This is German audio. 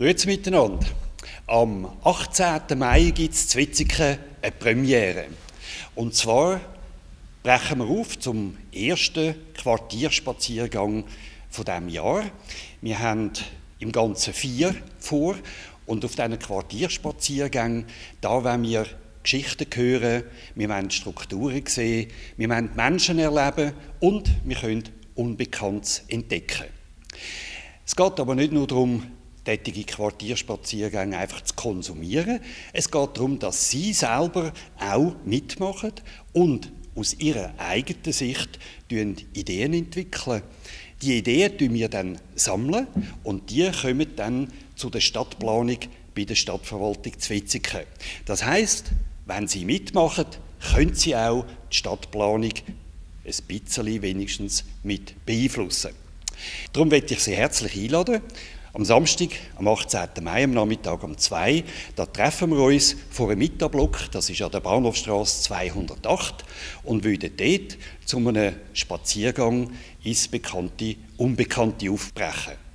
Grüezi miteinander. Am 18. Mai gibt es Zwitzigen eine Premiere. Und zwar brechen wir auf zum ersten Quartierspaziergang von diesem Jahr. Wir haben im Ganzen vier vor und auf diesen Quartierspaziergängen, da wollen wir Geschichten hören, wir wollen Strukturen sehen, wir wollen Menschen erleben und wir können Unbekanntes entdecken. Es geht aber nicht nur darum, tätige Quartierspaziergänge einfach zu konsumieren. Es geht darum, dass Sie selber auch mitmachen und aus Ihrer eigenen Sicht Ideen entwickeln. Die Ideen sammeln wir dann sammeln und die kommen dann zu der Stadtplanung bei der Stadtverwaltung Zwitzigen. Das heißt, wenn Sie mitmachen, können Sie auch die Stadtplanung ein bisschen wenigstens mit beeinflussen. Darum möchte ich Sie herzlich einladen. Am Samstag, am 18. Mai, am Nachmittag um 2, da treffen wir uns vor einem Mittaglock, das ist an der Bahnhofstrasse 208, und würden dort zu einem Spaziergang ins Bekannte, Unbekannte aufbrechen.